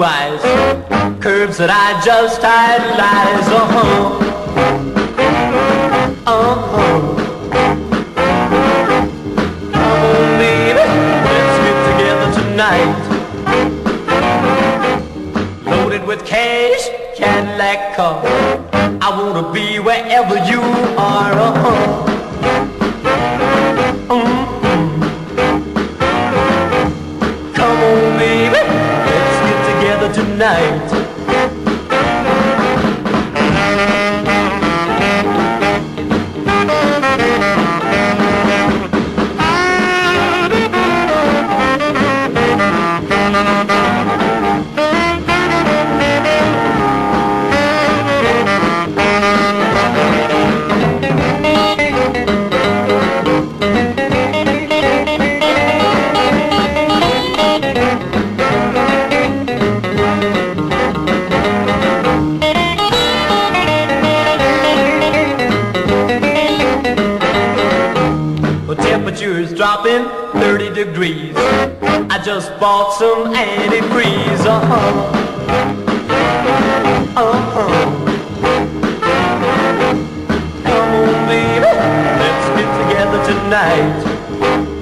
Eyes, curves that I just idolize. Uh huh. Uh huh. Come on, baby, let's get together tonight. Loaded with cash, Cadillac car. I wanna be wherever you are, uh-huh. Mm-mm. Come on, baby, let's get together tonight. temperature's dropping 30 degrees. I just bought some antifreeze. Uh-huh. Uh-huh. Come on, baby. Let's get together tonight.